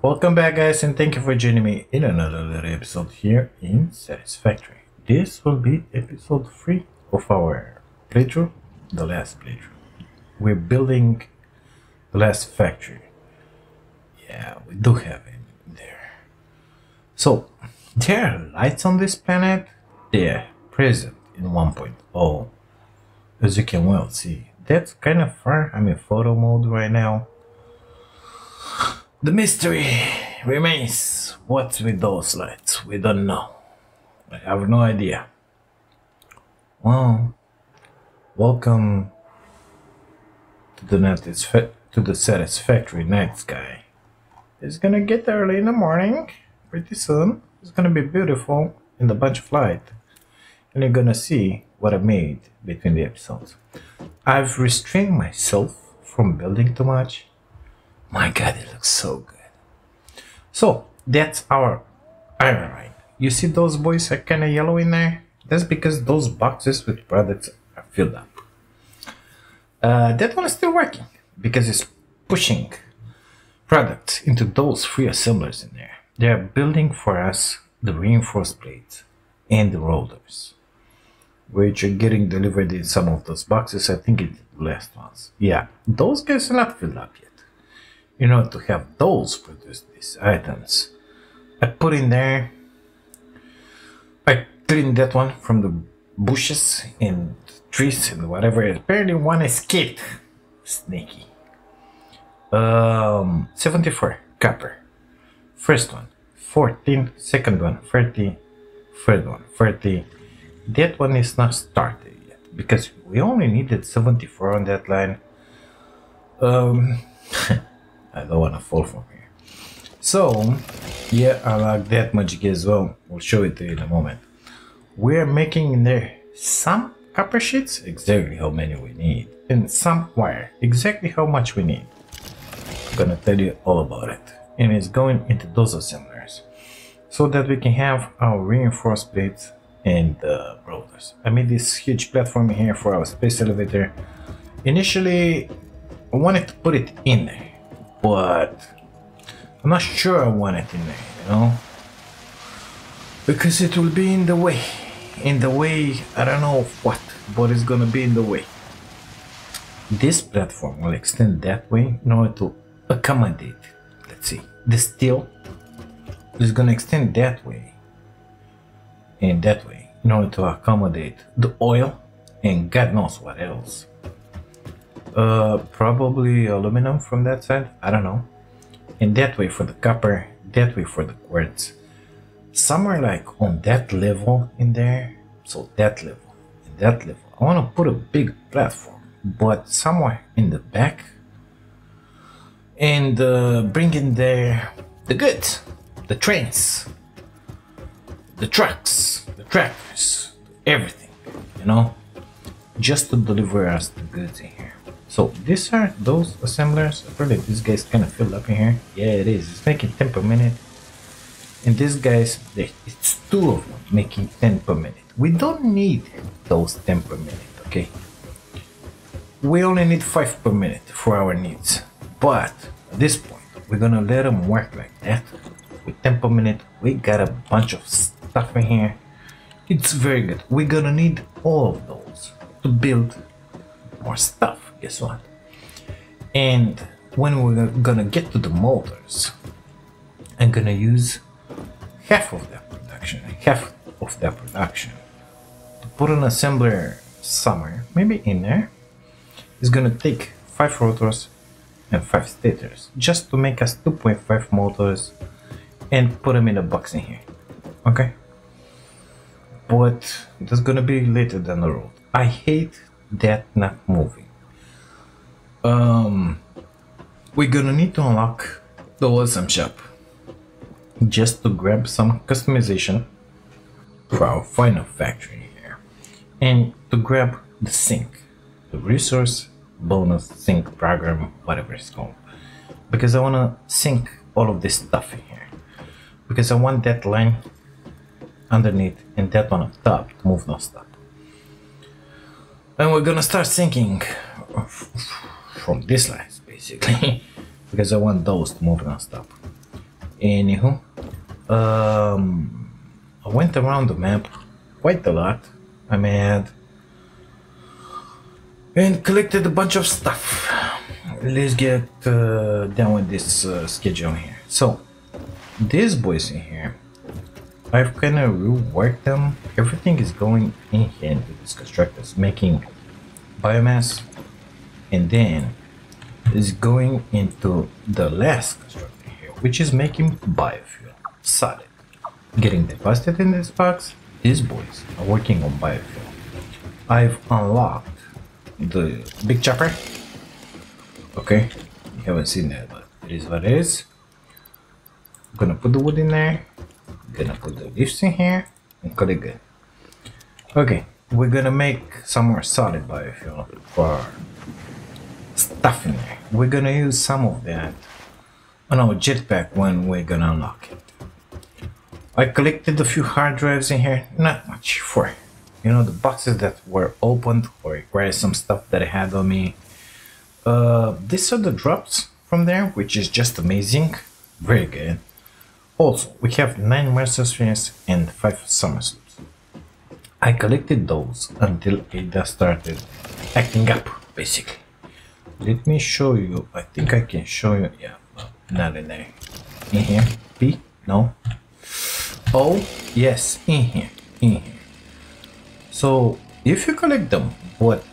Welcome back guys and thank you for joining me in another little episode here in Satisfactory. This will be episode 3 of our playthrough, the last playthrough. We're building the last factory. Yeah, we do have it there. So, there are lights on this planet. They're present in 1.0. As you can well see. That's kind of far. I'm in photo mode right now. The mystery remains. What's with those lights? We don't know. I have no idea. Well, welcome to the to the satisfactory night sky. It's gonna get early in the morning, pretty soon. It's gonna be beautiful in the bunch of light, and you're gonna see what I made between the episodes. I've restrained myself from building too much my god, it looks so good. So, that's our iron line. You see those boys are kind of yellow in there? That's because those boxes with products are filled up. Uh, that one is still working because it's pushing products into those three assemblers in there. They are building for us the reinforced plates and the rollers, which are getting delivered in some of those boxes. I think it's the last ones. Yeah, those guys are not filled up yet in order to have those produce these items. I put in there, I cleaned that one from the bushes and trees and whatever. Apparently one escaped. Sneaky. Um, 74 copper. First one, 14. Second one, 30. Third one, 30. That one is not started yet because we only needed 74 on that line. Um, I don't want to fall from here. So, yeah, I like that magic as well. We'll show it to you in a moment. We're making in there some copper sheets, exactly how many we need, and some wire, exactly how much we need. I'm gonna tell you all about it. And it's going into those assemblers so that we can have our reinforced plates and uh, rollers. I made this huge platform here for our space elevator. Initially, I wanted to put it in there but I'm not sure I want it in there, you know? Because it will be in the way. In the way, I don't know what, but it's gonna be in the way. This platform will extend that way in order to accommodate, let's see, the steel is gonna extend that way and that way in order to accommodate the oil and God knows what else. Uh, probably aluminum from that side. I don't know. And that way for the copper, that way for the quartz. Somewhere like on that level in there. So that level, and that level. I want to put a big platform, but somewhere in the back. And uh, bring in there the goods, the trains, the trucks, the tractors, everything, you know, just to deliver us the goods here. So these are those assemblers. Really, this guy's kind of filled up in here. Yeah, it is. It's making 10 per minute. And these guys, it's two of them making 10 per minute. We don't need those 10 per minute, okay? We only need 5 per minute for our needs. But at this point, we're gonna let them work like that. With 10 per minute, we got a bunch of stuff in here. It's very good. We're gonna need all of those to build more stuff guess what? And when we're gonna get to the motors, I'm gonna use half of that production, half of that production to put an assembler somewhere, maybe in there. It's gonna take five rotors and five stators just to make us 2.5 motors and put them in a box in here. Okay? But that's gonna be later down the road. I hate that not moving um, we're gonna need to unlock the Awesome Shop. Just to grab some customization for our final factory here. And to grab the sink, the resource bonus sink program, whatever it's called, because I want to sink all of this stuff in here. Because I want that line underneath and that one up top to move no stop. And we're gonna start sinking from this line basically because I want those to move non-stop Anywho, um, I went around the map quite a lot. I mad and collected a bunch of stuff. Let's get uh, down with this uh, schedule here. So, these boys in here, I've kind of reworked them. Everything is going in here into these constructors, making biomass, and then is going into the last constructor here, which is making biofuel, solid. Getting deposited in this box, these boys are working on biofuel. I've unlocked the big chopper. Okay, you haven't seen that, but it is what it is. I'm gonna put the wood in there. I'm Gonna put the leaves in here and cut it good. Okay, we're gonna make some more solid biofuel for stuff in there. We're gonna use some of that on our jetpack when we're gonna unlock it. I collected a few hard drives in here, not much for you know the boxes that were opened or require some stuff that I had on me. Uh, these are the drops from there, which is just amazing, very good. Also, we have 9 Mercer spheres and 5 Summer. I collected those until Ada started acting up, basically. Let me show you, I think I can show you, yeah, not in there. In here, P, no. Oh, yes, in here, in here. So, if you collect them, what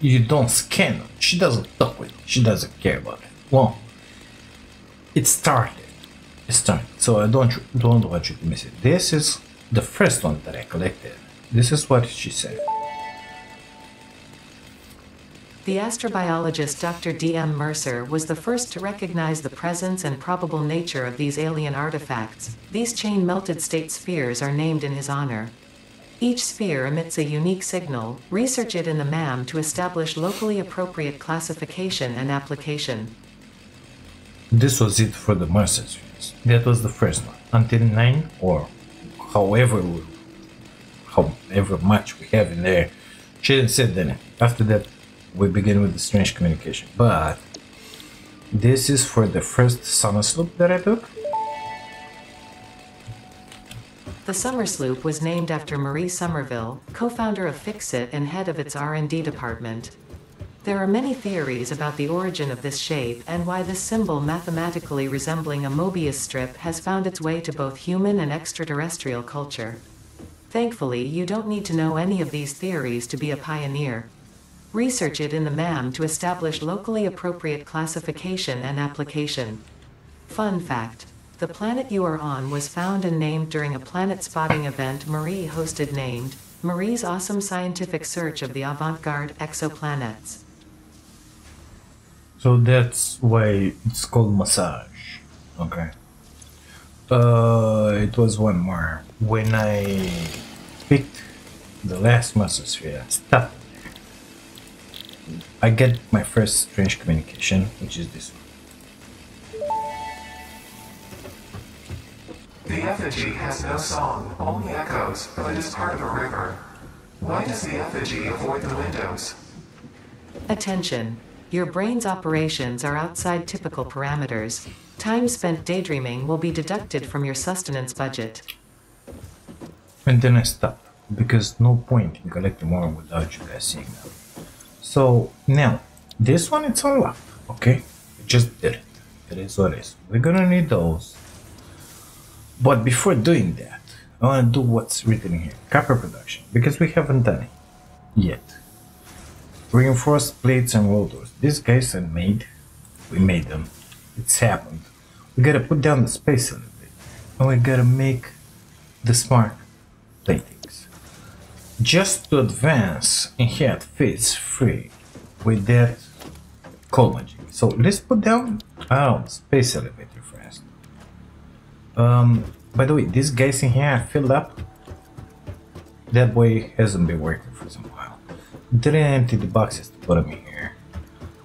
you don't scan them, she doesn't talk with it, she doesn't care about it. Well, it started it started So I don't don't want you to miss it. This is the first one that I collected. This is what she said. The astrobiologist Dr. D.M. Mercer was the first to recognize the presence and probable nature of these alien artifacts. These chain melted state spheres are named in his honor. Each sphere emits a unique signal. Research it in the MAM to establish locally appropriate classification and application. This was it for the Mercer spheres. That was the first one. Until 9 or however however much we have in there. She didn't say then. After that we begin with the strange communication. But this is for the first summer sloop that I took. The Somersloop was named after Marie Somerville, co-founder of FICSIT and head of its R&D department. There are many theories about the origin of this shape and why this symbol mathematically resembling a Mobius strip has found its way to both human and extraterrestrial culture. Thankfully, you don't need to know any of these theories to be a pioneer. Research it in the MAM to establish locally appropriate classification and application. Fun fact. The planet you are on was found and named during a planet spotting event Marie hosted named Marie's Awesome Scientific Search of the Avant-Garde Exoplanets. So that's why it's called massage. Okay. Uh, it was one more. When I picked the last Sphere, stop. I get my first strange communication, which is this one. The effigy has no song, only echoes, but it is part of a river. Why does the effigy avoid the windows? Attention. Your brain's operations are outside typical parameters. Time spent daydreaming will be deducted from your sustenance budget. And then I stop, because no point in collecting more without you guys seeing them. So, now, this one it's unlocked, okay? Just did it. It is what it is. We're gonna need those but before doing that, I want to do what's written here. Copper production, because we haven't done it yet. Reinforced plates and rotors. These guys are made. We made them. It's happened. We gotta put down the space a little bit. And we gotta make the smart platings. Just to advance in here fits free with that coal magic. So let's put down our space elevator first. Um, by the way, these guys in here filled up. That boy hasn't been working for some while. Didn't empty the boxes to put them in here.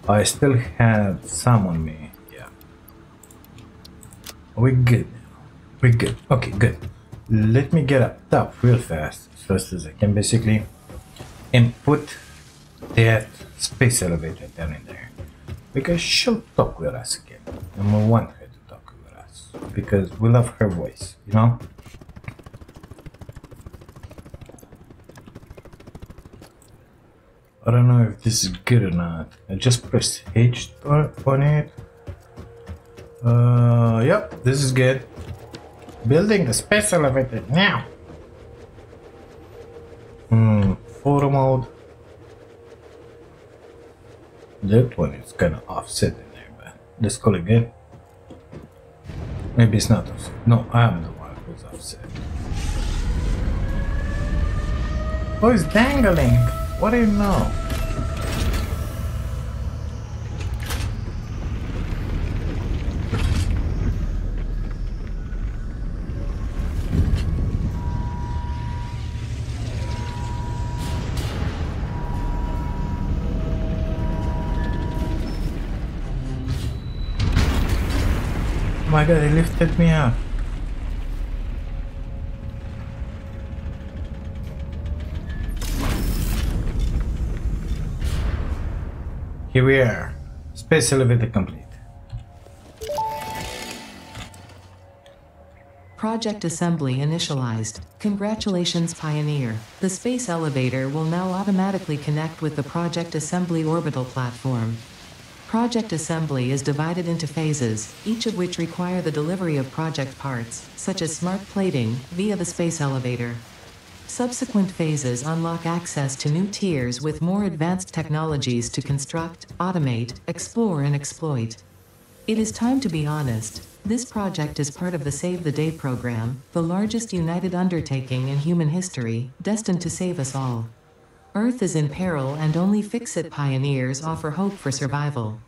I still have some on me. Yeah. We're good now. We're good. Okay, good. Let me get up top real fast, fast as I can basically, and put that space elevator down in there. Because she'll talk with us again. And we want her to talk with us. because we love her voice, you know? I don't know if this is good or not. I just pressed H on it. Uh, yep, this is good. Building the space elevator now. Hmm, photo mode. That one is kind of offset in there, but let's call again. Maybe it's not offset. No, I'm the one who's offset. It's dangling. What do you know? My god, they lifted me up. Here we are. Space elevator complete. Project assembly initialized. Congratulations, Pioneer. The space elevator will now automatically connect with the Project Assembly orbital platform. Project assembly is divided into phases, each of which require the delivery of project parts, such as smart plating, via the space elevator. Subsequent phases unlock access to new tiers with more advanced technologies to construct, automate, explore, and exploit. It is time to be honest. This project is part of the Save the Day program, the largest united undertaking in human history, destined to save us all. Earth is in peril and only FICSIT pioneers offer hope for survival.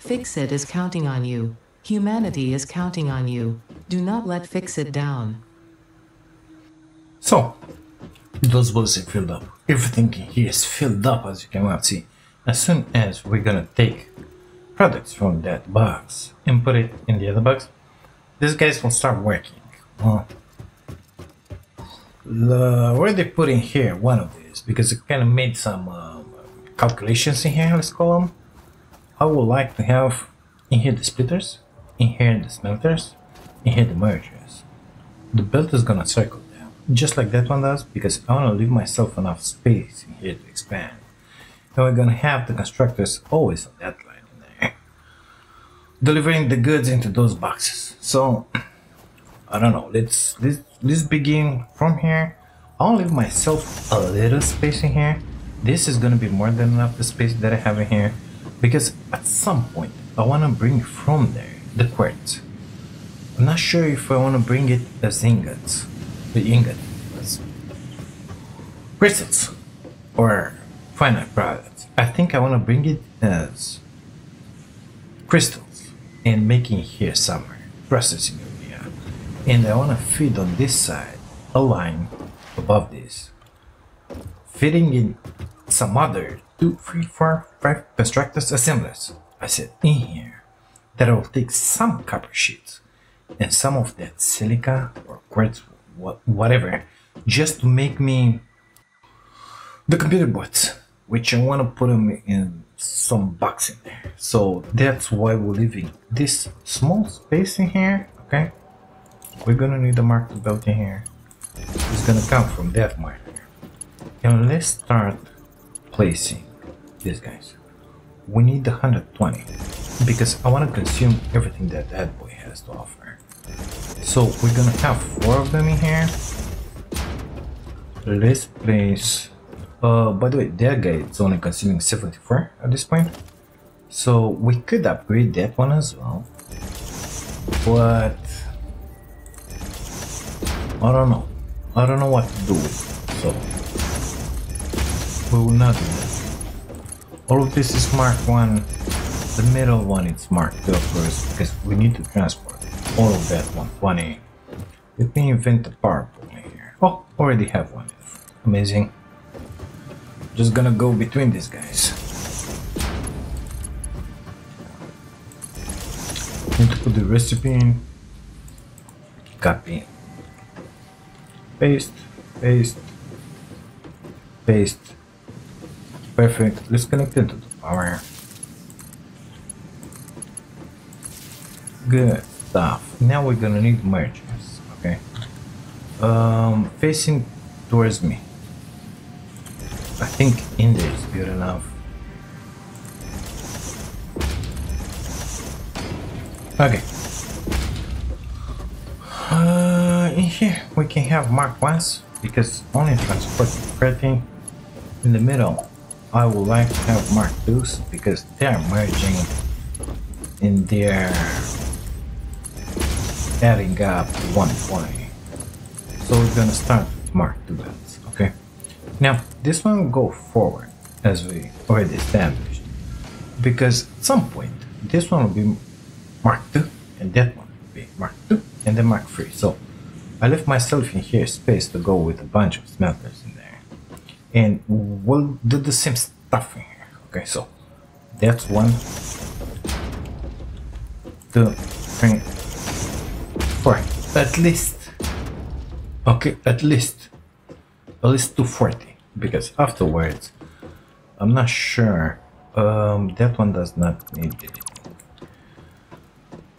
FICSIT is counting on you. Humanity is counting on you. Do not let FICSIT down. So, those bullets are filled up. Everything here is filled up as you can see. As soon as we're gonna take products from that box and put it in the other box, these guys will start working. Well, the, where they put in here one of these because it kind of made some um, calculations in here. Let's call them. I would like to have in here the splitters, in here the smelters, in here the mergers. The belt is gonna circle down, just like that one does, because I wanna leave myself enough space in here to expand. And we're gonna have the constructors always on that line in there, delivering the goods into those boxes. So I don't know. Let's let's let's begin from here. I'll leave myself a little space in here. This is gonna be more than enough the space that I have in here, because at some point I wanna bring from there the quartz. I'm not sure if I wanna bring it as ingots, the ingot, as crystals, or finite products. I think I wanna bring it as crystals and making here somewhere processing area and I want to feed on this side a line above this fitting in some other two three four five constructors assemblers I said in here that I will take some copper sheets and some of that silica or quartz whatever just to make me the computer boards, which I want to put them in some box in there. So that's why we're leaving this small space in here. Okay, we're gonna need a marker belt in here. It's gonna come from that marker. And let's start placing these guys. We need the 120 because I want to consume everything that that boy has to offer. So we're gonna have four of them in here. Let's place. Uh, by the way, that guy is only consuming 74 at this point. So we could upgrade that one as well. But I don't know. I don't know what to do. So we will not do that. All of this is Mark 1. The middle one is Mark 2 of course because we need to transport all of that 120. Let me invent a power pole here. Oh, already have one. Amazing. Just gonna go between these guys. Need to put the recipe in. Copy. Paste. Paste. Paste. Perfect. Let's connect it to the power. Good. stuff. Now we're gonna need mergers, okay? Um, facing towards me. I think in there is good enough. Okay. Here we can have Mark ones because only transport 30 in the middle. I would like to have Mark 2s because they are merging in their adding up 120. So we're gonna start with Mark 2 belts, okay? Now this one will go forward as we already established because at some point this one will be Mark 2 and that one will be Mark 2 and then Mark 3. So I left myself in here space to go with a bunch of smelters in there and we'll do the same stuff in here. Okay, so that's one, two, three, four. At least. Okay, at least. At least 240. Because afterwards, I'm not sure. Um, that one does not need it.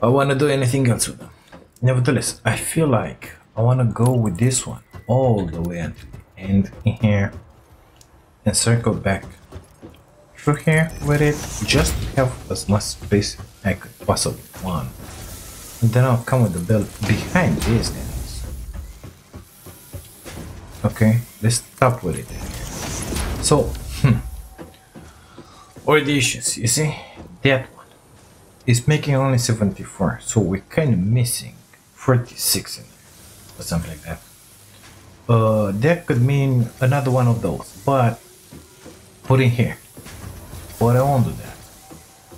I want to do anything else with them. Nevertheless, I feel like I want to go with this one all the way in here and circle back through here with it just to have as much space I could possibly want. And then I'll come with the belt behind these guys. Okay, let's stop with it. So, hmm. All the issues, you see? That one is making only 74, so we're kind of missing 46 in there, or something like that. Uh, that could mean another one of those, but put in here. But I won't do that.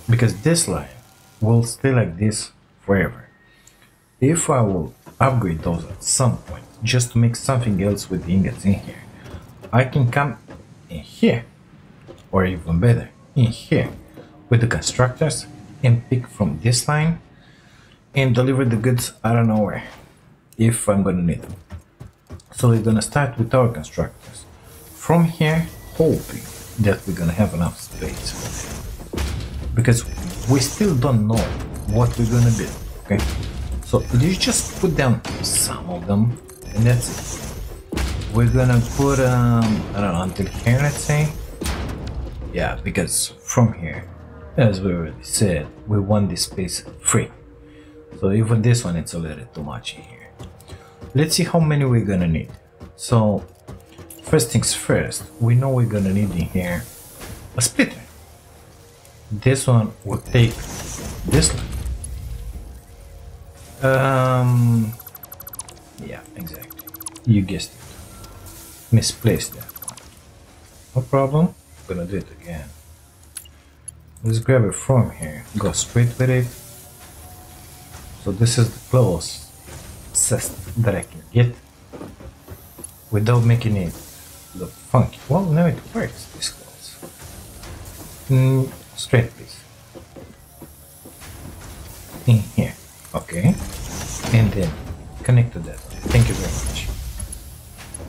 Because this line will stay like this forever. If I will upgrade those at some point, just to make something else with the ingots in here, I can come in here, or even better, in here, with the constructors and pick from this line and deliver the goods I don't know where, if I'm gonna need them. So we're gonna start with our constructors. From here, hoping that we're gonna have enough space. Because we still don't know what we're gonna build, okay? So let's just put down some of them and that's it. We're gonna put, um, I don't know, until here, let's say. Yeah, because from here, as we already said, we want this space free. So even this one, it's a little too much here. Let's see how many we're gonna need. So first things first, we know we're gonna need in here a splitter. This one will take this one. Um, yeah, exactly. You guessed it. Misplaced that. No problem. I'm gonna do it again. Let's grab it from here. Go straight with it. So this is the closest that I can get without making it look funky. Well, now it works this close. Mm, straight, please. In here. Okay. And then connect to that. Thank you very much.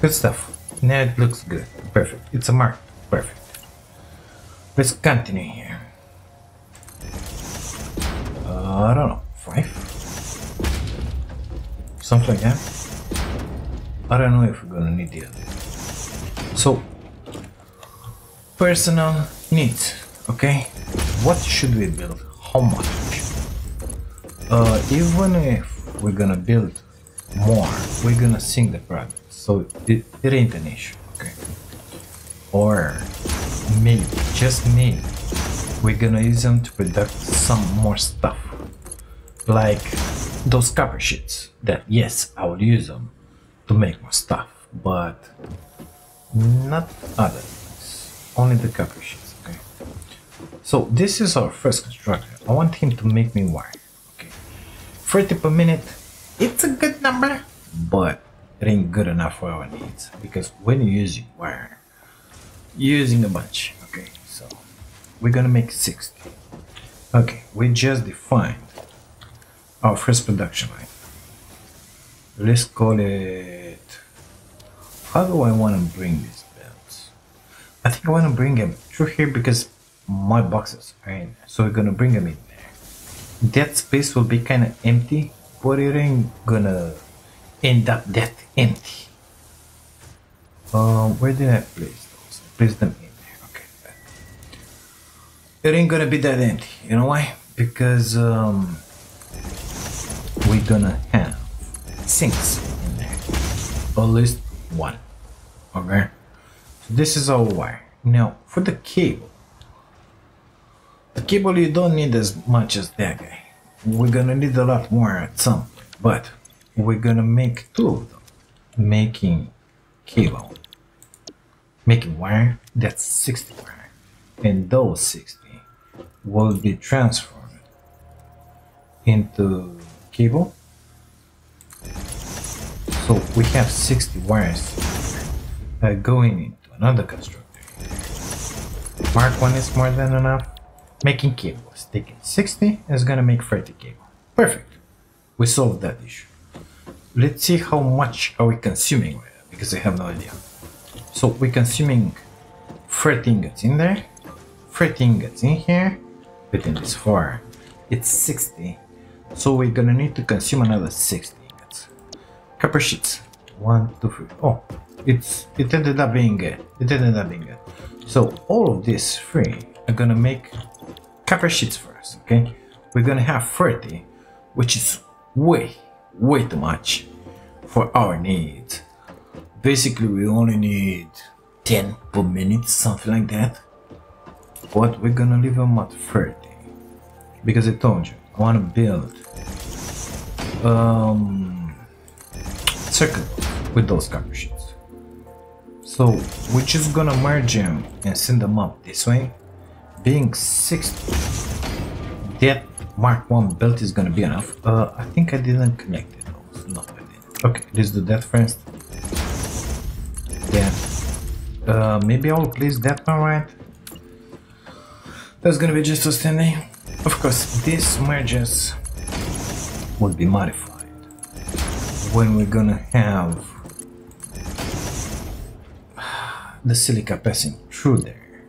Good stuff. Now it looks good. Perfect. It's a mark. Perfect. Let's continue here. Uh, I don't know. Five? Something like that. I don't know if we're gonna need the other. So, personal needs. Okay, what should we build? How much? Uh, even if we're gonna build more, we're gonna sink the product. So it, it ain't an issue. Okay. Or maybe, just maybe, we're gonna use them to produce some more stuff. Like those copper sheets that yes, I will use them to make more stuff, but not other things. Only the copper sheets, okay? So this is our first constructor. I want him to make me wire. Okay. 30 per minute, it's a good number, but it ain't good enough for our needs. Because when you're using wire, you're using a bunch. Okay, so we're gonna make 60. Okay, we just defined our first production line. Let's call it. How do I want to bring these belts? I think I want to bring them through here because my boxes are in. So we're gonna bring them in there. That space will be kind of empty but it ain't gonna end up that empty. Um, where did I place those? I placed them in there. Okay. It ain't gonna be that empty. You know why? Because um, we're gonna have sinks in there. At least one. Okay. So this is our wire. Now for the cable. The cable you don't need as much as that guy. We're gonna need a lot more at some point, but we're gonna make two of them. Making cable. Making wire, that's 60 wire. And those 60 will be transformed into cable. So we have 60 wires uh, going into another constructor. Mark 1 is more than enough. Making cables. Taking 60 is gonna make 30 cable. Perfect. We solved that issue. Let's see how much are we consuming because I have no idea. So we're consuming 30 ingots in there, 30 ingots in here, within this 4. It's 60. So we're gonna need to consume another 60 ingots. Copper sheets. One, two, three. Oh, it's it ended up being good. It ended up being good. So all of these three are gonna make copper sheets for us, okay? We're gonna have 30, which is way, way too much for our needs. Basically, we only need 10 per minute, something like that. But we're gonna leave them at 30. Because I told you, I wanna build um circle with those copper sheets. So we're just gonna merge them and send them up this way. Being 60 that mark 1 belt is gonna be enough. Uh, I think I didn't connect it. No I didn't okay let's do that first. That uh, maybe I'll place that one right. That's gonna be just a outstanding of course these merges will be modified. When we're gonna have the silica passing through there.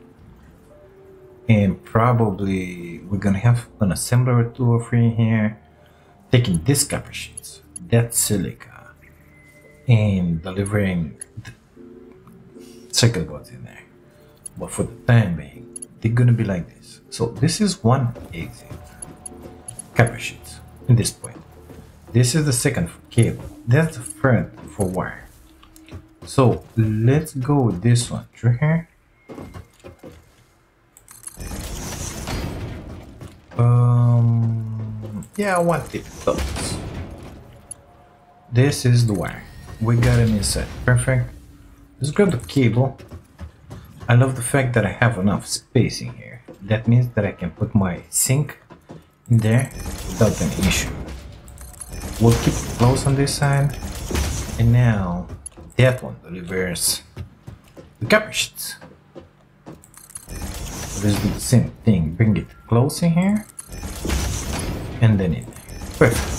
And probably we're gonna have an assembler or two or three here taking this copper sheets that silica and delivering the circuit boards in there. But for the time being they're gonna be like this so this is one exit copper sheets in this point this is the second cable that's the third for wire so let's go with this one through here Um, yeah, I want it. This is the wire. We got him inside. Perfect. Let's grab the cable. I love the fact that I have enough space in here. That means that I can put my sink in there without any issue. We'll keep it close on this side. And now that one delivers the copper sheets. So let's do the same thing. Bring it close in here. And then in. Perfect.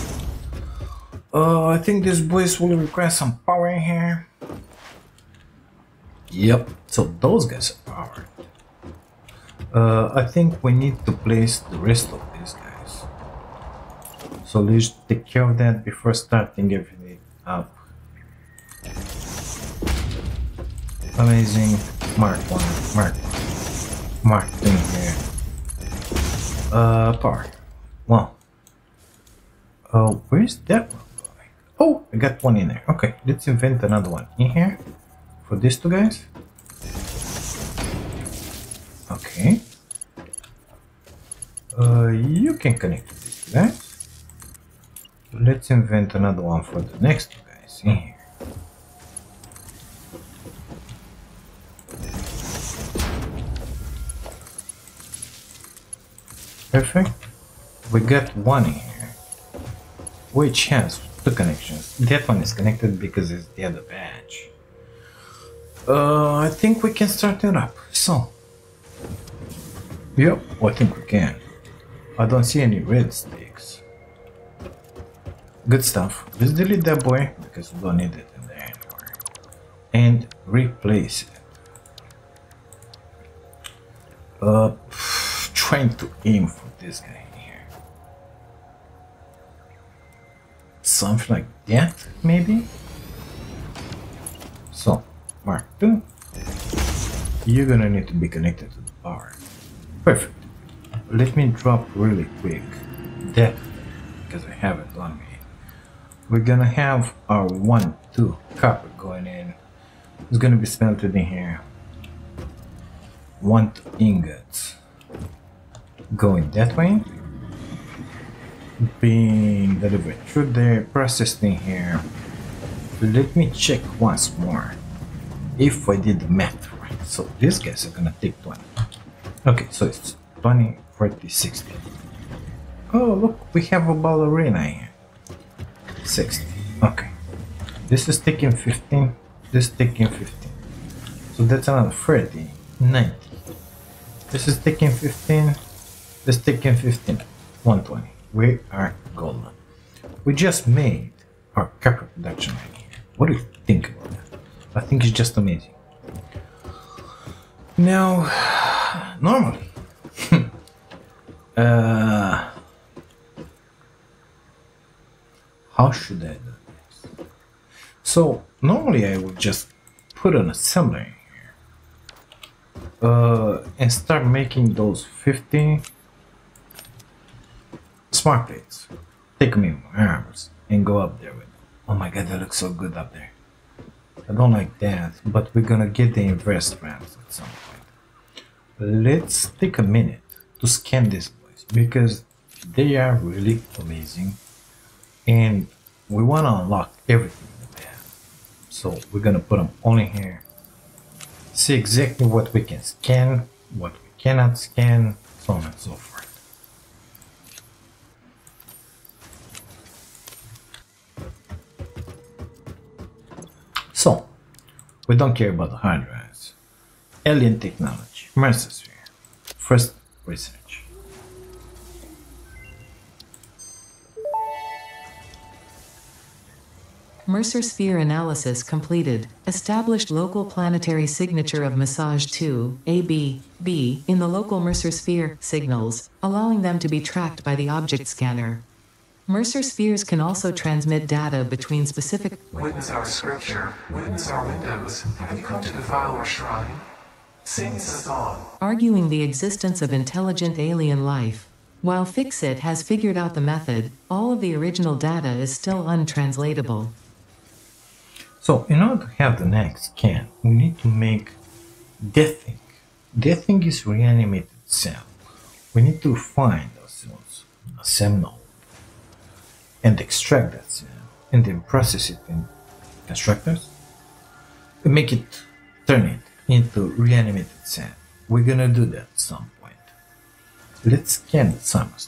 Uh, I think this boys will require some power in here. Yep, so those guys are powered. Uh, I think we need to place the rest of these guys. So let's take care of that before starting everything up. Amazing. Mark 1, Mark 1. Mark thing here. Uh, power. Wow. Uh, where's that one going? Oh, I got one in there. Okay, let's invent another one in here for these two guys. Uh, you can connect to this two. Let's invent another one for the next guys in here. Perfect. We got one in here, which has two connections. That one is connected because it's the other badge. Uh, I think we can start it up. So, yep, I think we can. I don't see any red sticks. Good stuff. Let's delete that boy because we don't need it in there anymore, and replace it. Uh, trying to aim for this guy here. something like that, maybe? So, Mark 2, you're gonna need to be connected to the power. Perfect. Let me drop really quick that because I have it on me. We're gonna have our 1, 2 copper going in. It's gonna be smelted in here. 1, 2 ingots going that way being delivered through the processing here. Let me check once more if I did the math right. So these guys are gonna take 20. Okay, so it's 20, 40, 60. Oh, look, we have a ballerina here. 60. Okay. This is taking 15. This is taking 15. So that's another 30, 90. This is taking 15. This is taking 15. 120 we are golden. We just made our copper production right here. What do you think about that? I think it's just amazing. Now, normally, uh, how should I do this? So, normally I would just put an assembler in here uh, and start making those 15 smart plates. Take me in my arms and go up there with them. Oh my god, that looks so good up there. I don't like that, but we're gonna get the inverse ramps at some point. Let's take a minute to scan boys because they are really amazing and we want to unlock everything that have. So we're gonna put them only here. See exactly what we can scan, what we cannot scan, so on and so forth. So, we don't care about the hard drives. Alien technology, Mercersphere. First research. Mercersphere analysis completed. Established local planetary signature of massage 2, AB, B, in the local Mercer sphere signals, allowing them to be tracked by the object scanner. Mercer spheres can also transmit data between specific. Witness our scripture. Witness our windows. Have you come to defile our shrine? Sing us a song. arguing the existence of intelligent alien life. While FICSIT has figured out the method, all of the original data is still untranslatable. So, in order to have the next scan, we need to make that thing. That thing is reanimated cell. We need to find ourselves a seminal and extract that cell and then process it in constructors and make it turn it into reanimated cell. We're gonna do that at some point. Let's scan the Summers.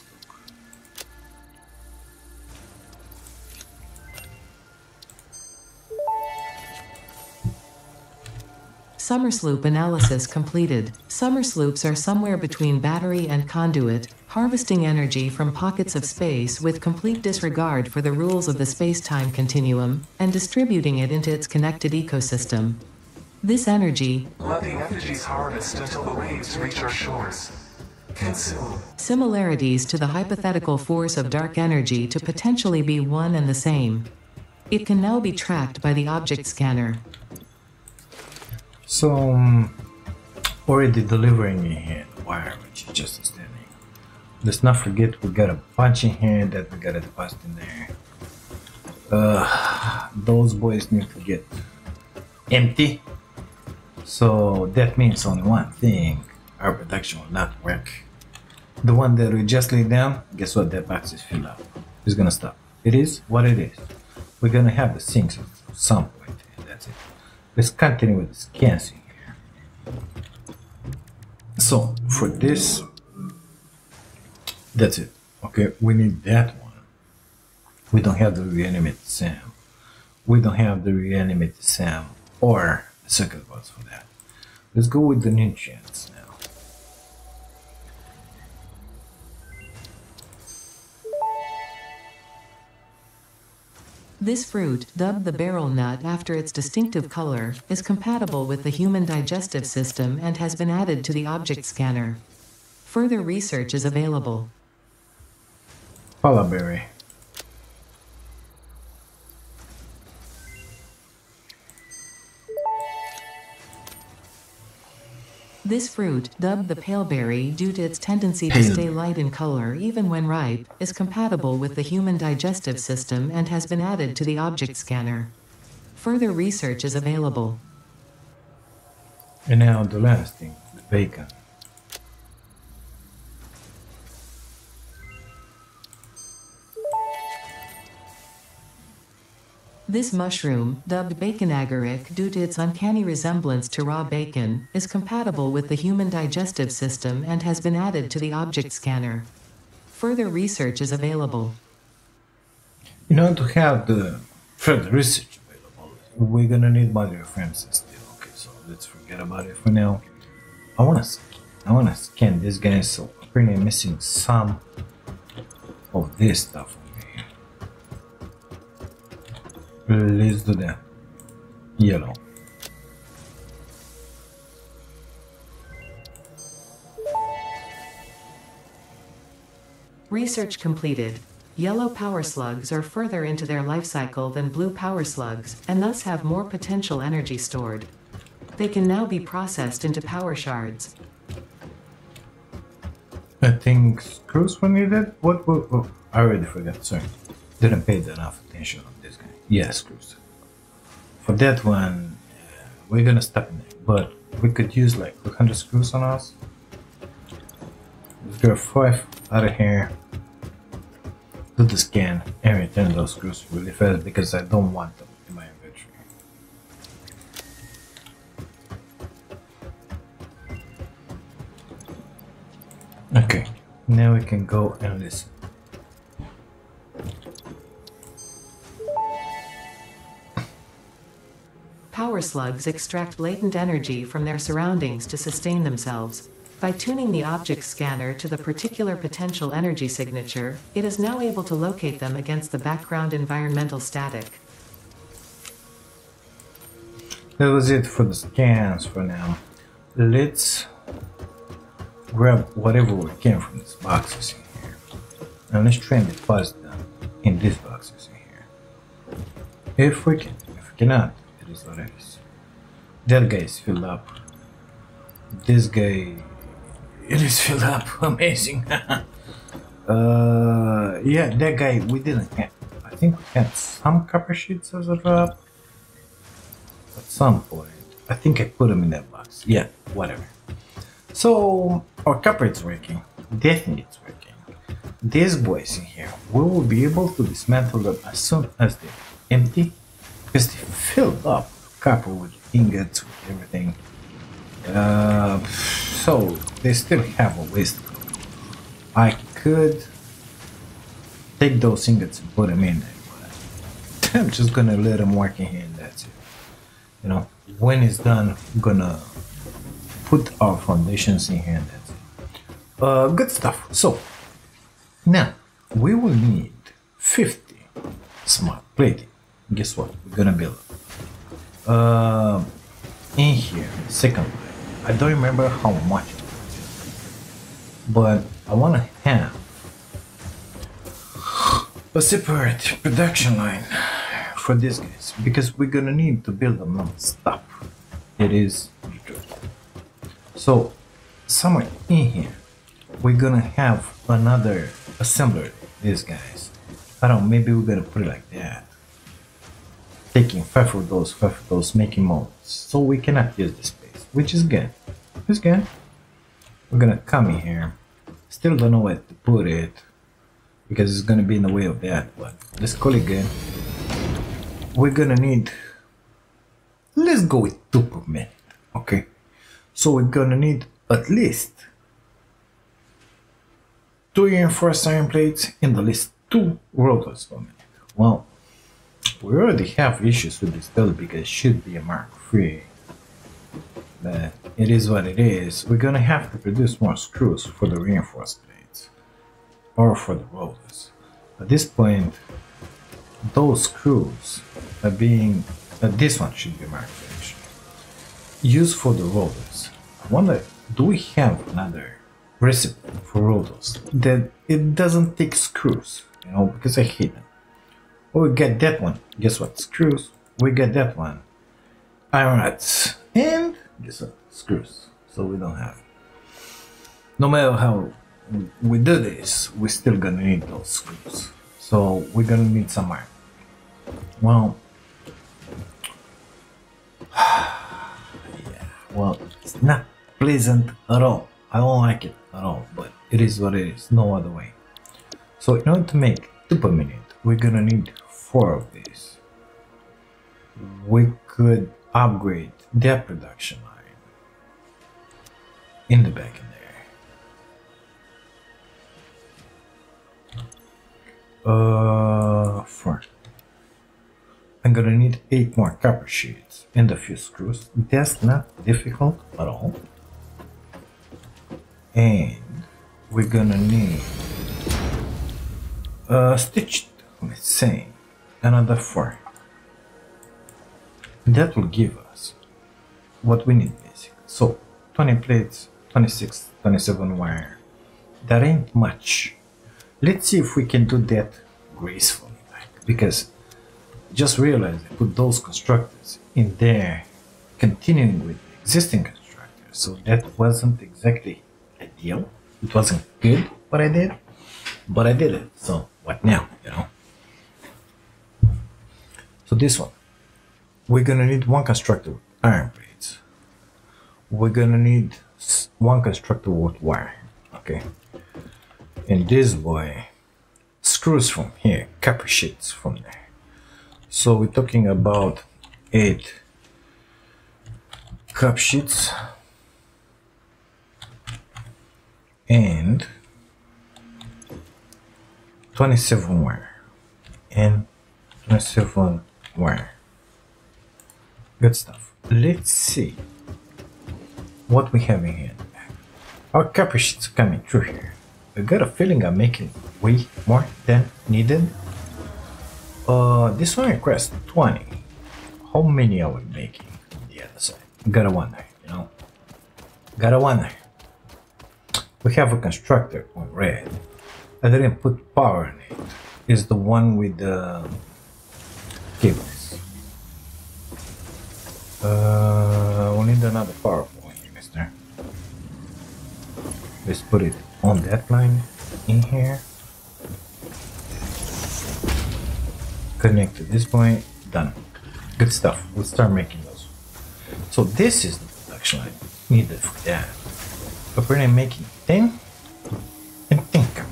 Somersloop analysis completed. Somersloops are somewhere between battery and conduit, harvesting energy from pockets of space with complete disregard for the rules of the space-time continuum, and distributing it into its connected ecosystem. This energy, Let the effigies harvest until the waves reach our shores. Consume. similarities to the hypothetical force of dark energy to potentially be one and the same. It can now be tracked by the object scanner. So, um, already delivering in here the wire, which is just standing. Let's not forget we got a bunch in here that we gotta deposit in there. Uh, those boys need to get empty. So that means only one thing: our production will not work. The one that we just laid down, guess what? That box is filled up. It's gonna stop. It is what it is. We're gonna have the sinks at some point. Let's continue with scans. So for this, that's it. Okay, we need that one. We don't have the reanimated Sam. We don't have the reanimated Sam or circuit box for that. Let's go with the nutrients This fruit, dubbed the Beryl Nut after its distinctive color, is compatible with the human digestive system and has been added to the object scanner. Further research is available. Paleberry. This fruit, dubbed the paleberry due to its tendency to stay light in color even when ripe, is compatible with the human digestive system and has been added to the object scanner. Further research is available. And now the last thing, the bacon. This mushroom, dubbed bacon agaric due to its uncanny resemblance to raw bacon, is compatible with the human digestive system and has been added to the object scanner. Further research is available. In order to have the further research available, we're gonna need modular frames still. Okay, so let's forget about it for now. I wanna, I wanna scan this guy, so pretty missing some of this stuff Let's do that. Yellow. Research completed. Yellow power slugs are further into their life cycle than blue power slugs and thus have more potential energy stored. They can now be processed into power shards. I think screws were needed. What? what, what? I already forgot. Sorry, didn't pay enough attention Yeah, screws. For that one, uh, we're gonna stop there. But we could use like 100 screws on us. Let's go five out of here. Do the scan and return those screws really fast because I don't want them in my inventory. Okay, now we can go and listen. Power slugs extract latent energy from their surroundings to sustain themselves. By tuning the object scanner to the particular potential energy signature, it is now able to locate them against the background environmental static. That was it for the scans for now. Let's grab whatever we can from these boxes in here. And let's try and deposit them in these boxes in here. If we can. If we cannot, it is what it is. That guy is filled up. This guy it is filled up. Amazing. uh yeah, that guy we didn't have. I think we had some copper sheets as a drop at some point. I think I put them in that box. Yeah, whatever. So our copper is working. Definitely it's working. These boys in here, we will be able to dismantle them as soon as they're empty because they filled up copper with ingots with everything. Uh, so they still have a waste. I could take those ingots and put them in there, I'm just gonna let them work in here and that's it you know when it's done I'm gonna put our foundations in here and that's it uh good stuff so now we will need 50 smart plating guess what we're gonna build uh in here second line i don't remember how much but i want to have a separate production line for these guys because we're gonna need to build them non-stop. It is. So somewhere in here we're gonna have another assembler. These guys. I don't know. Maybe we're gonna put it like that. Taking five of those, five of those, making molds. So we cannot use this space, which is good. It's good. We're gonna come in here. Still don't know where to put it because it's gonna be in the way of that. But let's call it good we're gonna need let's go with two per minute okay so we're gonna need at least two reinforced iron plates and at least two rotors per minute well we already have issues with this build because it should be a mark 3 but it is what it is. We're gonna have to produce more screws for the reinforced plates or for the rotors. at this point those screws are being uh, this one should be marked actually. Used for the rotors i wonder do we have another recipe for rotors that it doesn't take screws you know because i hate them we get that one guess what screws we get that one rods and guess what screws so we don't have. No matter how we do this, we're still gonna need those screws. So we're gonna need some iron. Well, yeah, well, it's not pleasant at all. I don't like it at all, but it is what it is. No other way. So in order to make two per minute, we're gonna need four of these. We could upgrade their production line in the back in there. Uh, four. I'm gonna need eight more copper sheets and a few screws. That's not difficult at all. And we're gonna need uh, stitched, let's say, another four. That will give us what we need basically. So 20 plates, 26, 27 wire. That ain't much. Let's see if we can do that gracefully, like, because just realize I put those constructors in there, continuing with the existing constructors. So that wasn't exactly ideal. It wasn't good what I did, but I did it. So what now? So this one, we're gonna need one constructor iron plates. We're gonna need one constructor with wire, okay? And this boy, screws from here, copper sheets from there. So we're talking about eight cup sheets and 27 wire and 27 wire. Good stuff. Let's see what we have in here. Our sheets coming through here. I got a feeling I'm making way more than needed. Uh, this one requests 20. How many are we making on the other side? Gotta wonder, you know? Gotta wonder. We have a constructor on red. I didn't put power in it. Is the one with the cables. Uh, we need another power point, mister. Let's put it on that line in here. Connect to this point. Done. Good stuff. We'll start making those. So this is the production line needed for that. But we're making 10 and 10 copper.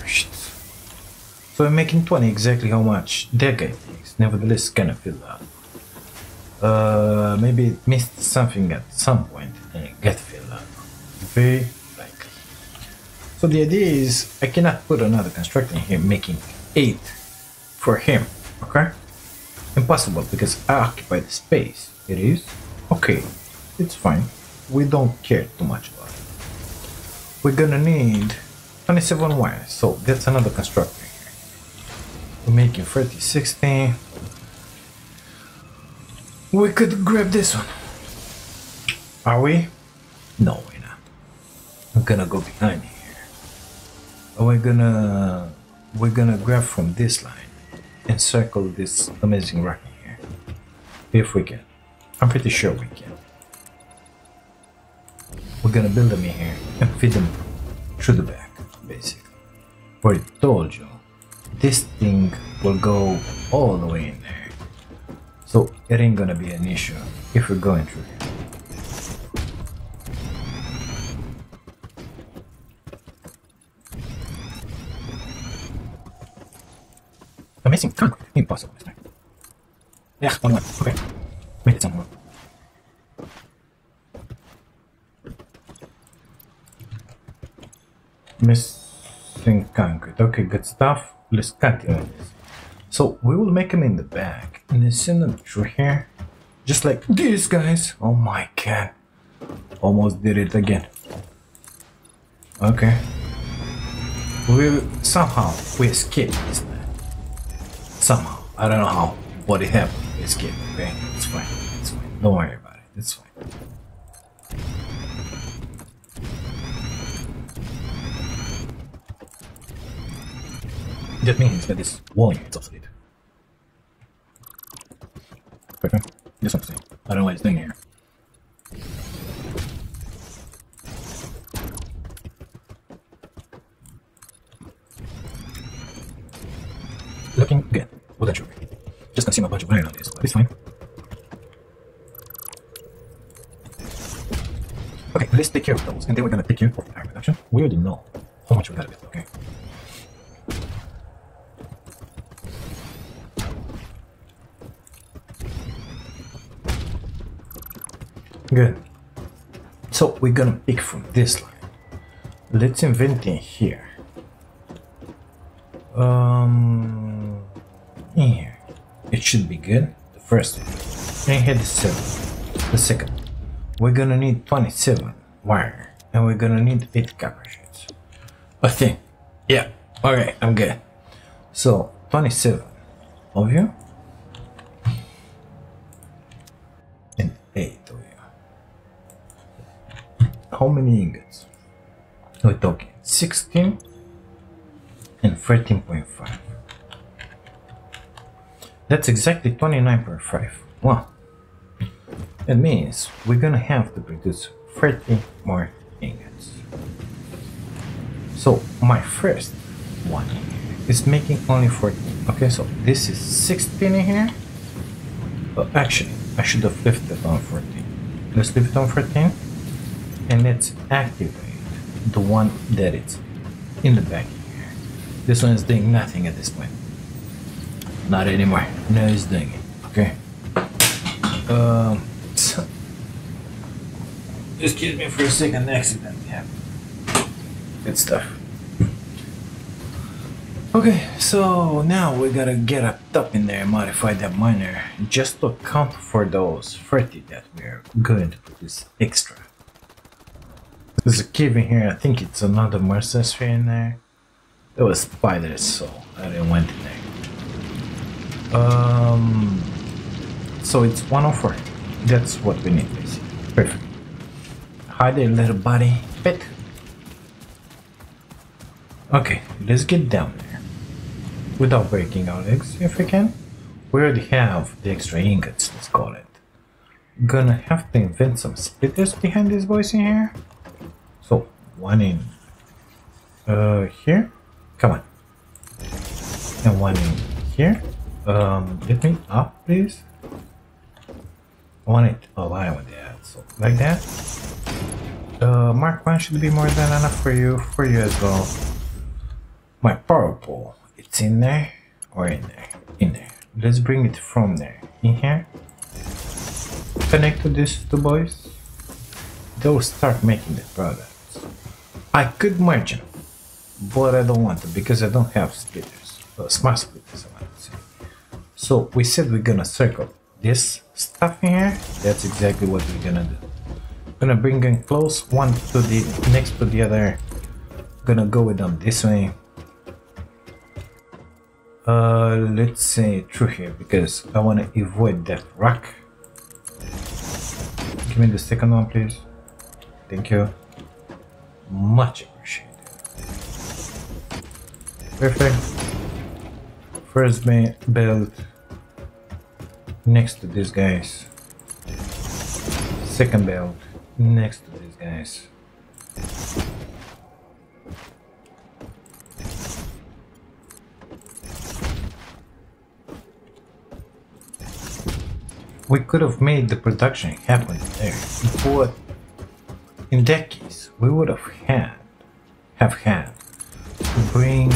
So I'm making 20 exactly how much that guy takes. Nevertheless, of filled that. Uh, maybe it missed something at some point and it filled up. Very likely. So the idea is I cannot put another constructor in here making 8 for him. Okay? Impossible because I occupy the space. It is? Okay. It's fine. We don't care too much about it. We're gonna need 27 wires, so that's another constructor here. We're making 30, 60. We could grab this one. Are we? No, we're not. I'm gonna go behind here. Oh, we're gonna we're gonna grab from this line and circle this amazing rock here. If we can. I'm pretty sure we can. We're gonna build them in here and feed them through the back, basically. For I told you, this thing will go all the way in there. So it ain't gonna be an issue if we're going through. Amazing concrete. Impossible, mister. Yeah, one more. Okay. Made it somehow. Missing concrete. Okay, good stuff. Let's continue this. So we will make them in the back and send them through here. Just like these guys. Oh my god. Almost did it again. Okay. We somehow we escaped this time. Somehow. I don't know how, but it happened. We escaped, okay? It's fine. It's fine. Don't worry about it. It's fine. just means that this warning is obsolete. Perfect. This one's obsolete. I don't know what it's doing here. Looking good. Wooden sugar. Just consume a bunch of iron on this, but it's fine. Okay, let's take care of those, and then we're gonna take care of the iron reduction. We already know how much we got of it, okay? Good. So we're gonna pick from this line. Let's invent in here. Um, in here. It should be good. The first one. And here the seven. The second. We're gonna need 27 wire. And we're gonna need 8 copper sheets. I think. Yeah. Alright, I'm good. So, 27 of you. How many ingots? We're talking 16 and 13.5. That's exactly 29.5. Wow. That means we're gonna have to produce 30 more ingots. So my first one is making only 14. Okay, so this is 16 in here. But actually, I should have left it on 14. Let's leave it on 14. And let's activate the one that is in the back here. This one is doing nothing at this point. Not anymore. No, it's doing it. Okay. Um. so- Excuse me for a second. Accident. Yeah. Good stuff. Okay, so now we gotta get up top in there and modify that miner just to account for those 30 that we're going to produce extra. There's a cave in here, I think it's another Mercer sphere in there. There was spiders, so I didn't went in there. Um, so it's 104. That's what we need, basically. Perfect. Hi there, little buddy. Pet. Okay, let's get down there. Without breaking our legs, if we can. We already have the extra ingots, let's call it. Gonna have to invent some splitters behind these boys in here. One in uh, here. Come on. And one in here. Um, get me up, please. I want it. Oh, I want that. So, like that. Uh, Mark 1 should be more than enough for you, for you as well. My power pole, it's in there or in there? In there. Let's bring it from there. In here. Connect to these two boys. They'll start making the products. I could merge them, but I don't want to because I don't have splitters. Uh, smart splitters, I say. So we said we're gonna circle this stuff here. That's exactly what we're gonna do. Gonna bring them close, one to the next to the other. Gonna go with them this way. Uh, let's say through here because I want to avoid that rock. Give me the second one, please. Thank you. Much appreciated. Perfect. First belt next to these guys. Second belt next to these guys. We could have made the production happen there, but in that case, we would have had, have had to bring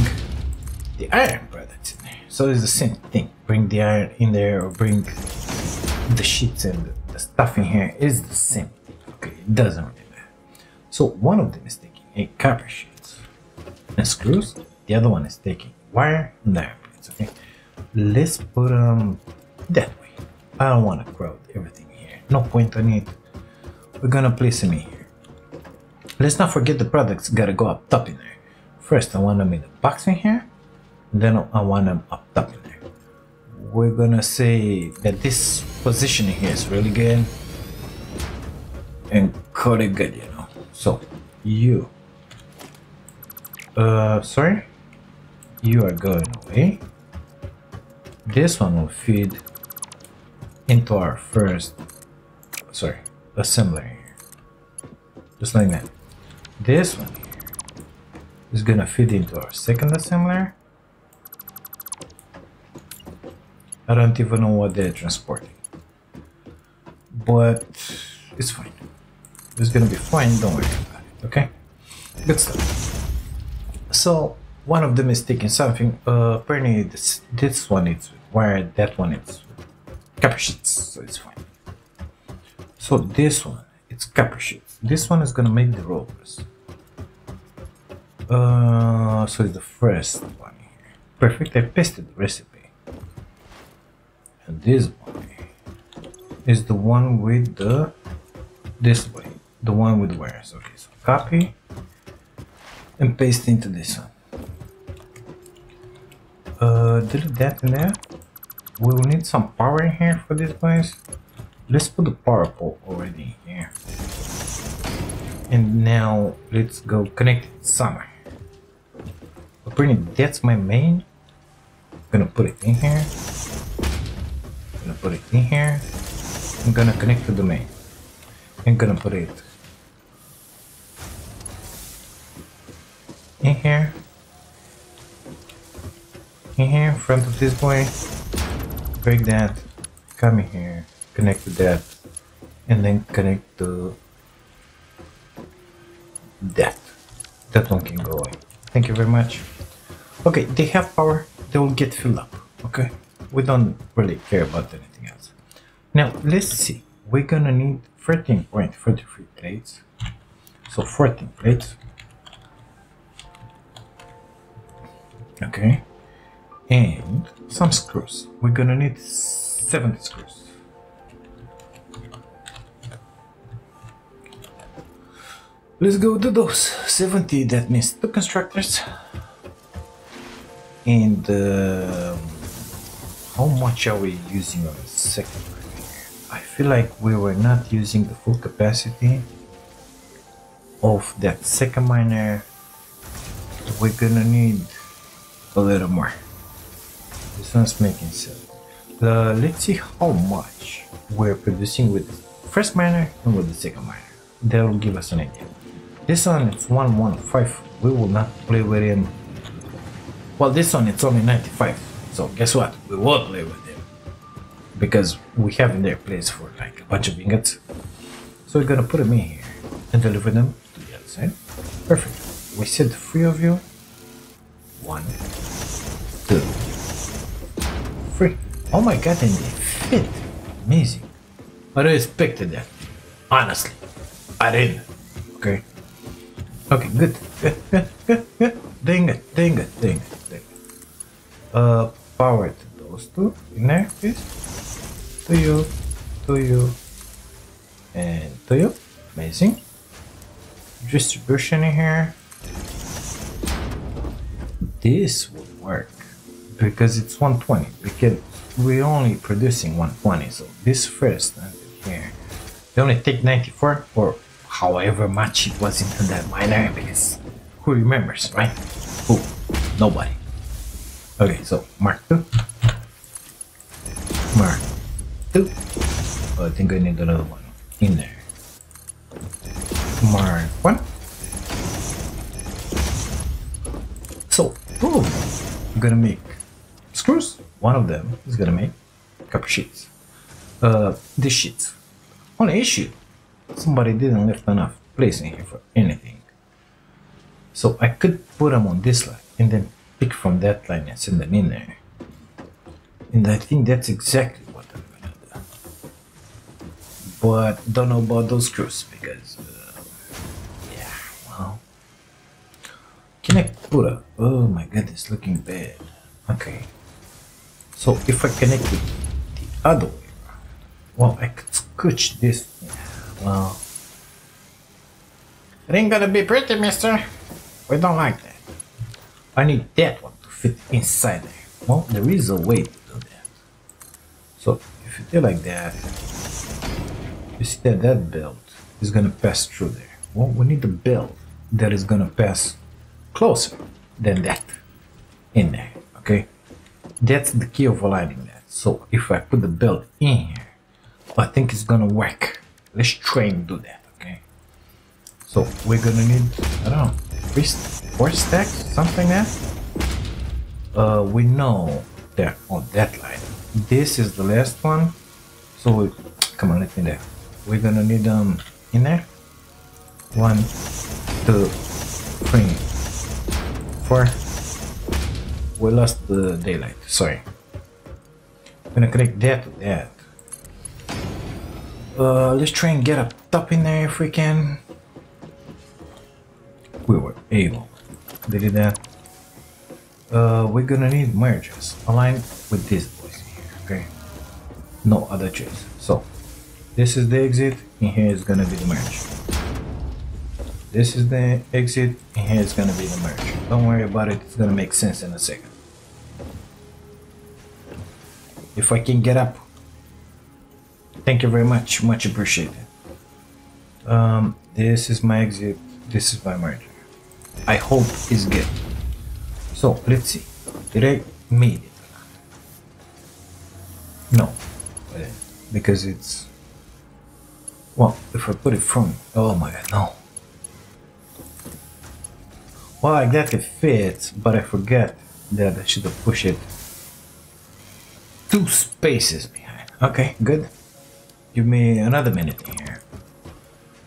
the iron products in there. So it's the same thing. Bring the iron in there or bring the sheets and the stuff in here is the same thing. Okay, it doesn't really matter. So one of them is taking a copper sheets and screws. The other one is taking wire and iron. Okay, let's put them that way. I don't want to crowd everything here. No point on it. We're gonna place them in here. Let's not forget the products gotta go up top in there. First, I want them in the box in here. Then I want them up top in there. We're gonna say that this position here is really good. And call it good, you know. So, you. Uh, sorry? You are going away. This one will feed into our first, sorry, assembler here. Just like that. This one is gonna fit into our second assembler. I don't even know what they're transporting. But it's fine. It's gonna be fine, don't worry about it, okay? Good stuff. So one of them is taking something. Uh apparently this this one is wired, that one is copper sheets, so it's fine. So this one, it's copper sheets. This one is gonna make the rotors. Uh, so it's the first one here. Perfect, I pasted the recipe. And this one is the one with the, this way, the one with the wires. Okay, so copy and paste into this one. Uh, delete that in there. We will need some power in here for this guys. Let's put the power pole already here. And now let's go connect it somewhere. Apparently that's my main. I'm gonna put it in here. I'm gonna put it in here. I'm gonna connect to the main. I'm gonna put it in here. In here, in front of this boy. Break that. Come in here. Connect to that. And then connect to that. That one can go away. Thank you very much. Okay, they have power. They will get filled up. Okay, we don't really care about anything else. Now let's see. We're gonna need 13.33 plates. So 14 plates. Okay, and some screws. We're gonna need 70 screws. Let's go to those 70. That means two constructors. And um, how much are we using on the second? I feel like we were not using the full capacity of that second miner. We're gonna need a little more. This one's making sense. Uh, let's see how much we're producing with the first miner and with the second miner. That will give us an idea. This one it's 115. We will not play with him. Well, this one it's only 95. So guess what? We will play with him. Because we have in their place for like a bunch of ingots. So we're gonna put them in here and deliver them to the other side. Perfect. We said three of you. One, two, three. Oh my god, and they fit. Amazing. I don't expected that. Honestly. I didn't. Okay. Okay, good. Dang it, dang it, dang it, dang it. Uh, power to those two in there, please. To you, to you, and to you. Amazing. Distribution in here. This would work because it's 120. Because we're only producing 120, so this first and here. They only take 94 or however much it was into that miner because who remembers, right? Who? Nobody. Okay, so Mark 2. Mark 2. Oh, I think I need another one in there. Mark 1. So, boom. I'm gonna make screws. One of them is gonna make copper sheets. Uh, these sheets. Only issue somebody didn't left enough place in here for anything. So I could put them on this line and then pick from that line and send them in there. And I think that's exactly what I'm gonna do. But don't know about those screws because, uh, yeah, well. Can I put a, oh my god, it's looking bad. Okay. So if I connect it the other way well, I could scooch this. Well, it ain't gonna be pretty, mister. We don't like that. I need that one to fit inside there. Well, there is a way to do that. So if you do like that, you see that that belt is gonna pass through there. Well, we need a belt that is gonna pass closer than that in there. Okay, that's the key of aligning that. So if I put the belt in here, I think it's gonna work. Let's try and do that. Okay. So we're gonna need I don't know three, four stacks, something like that. Uh, we know that on that line this is the last one. So we, come on, let me there. We're gonna need um in there. One, two, three, four. We lost the daylight. Sorry. I'm gonna connect that to that. Uh, let's try and get up top in there if we can. We were able. They did that. Uh, we're gonna need merges aligned with these boys here, okay? No other choice. So, this is the exit, and here is gonna be the merge. This is the exit, and here is gonna be the merge. Don't worry about it, it's gonna make sense in a second. If I can get up. Thank you very much, much appreciated. Um, this is my exit, this is my merge. I hope it's good. So let's see. Did I made it? No, because it's well. If I put it from, oh my god, no. Well, I that it fits, but I forget that I should have pushed it two spaces behind. Okay, good. Give me another minute here.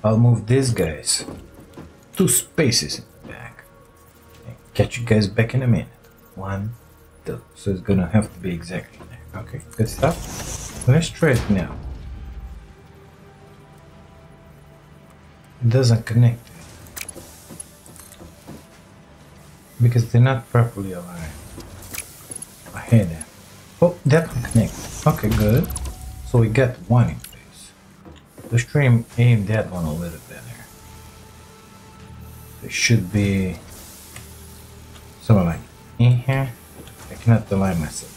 I'll move these guys two spaces back. catch you guys back in a minute. One, two. So it's gonna have to be exactly there. Okay, good stuff. Let's try it now. It doesn't connect. Because they're not properly aligned. I hear that. Oh, that one connects. Okay, good. So we got one in stream try that one a little better. It should be Something like in here. I cannot align myself.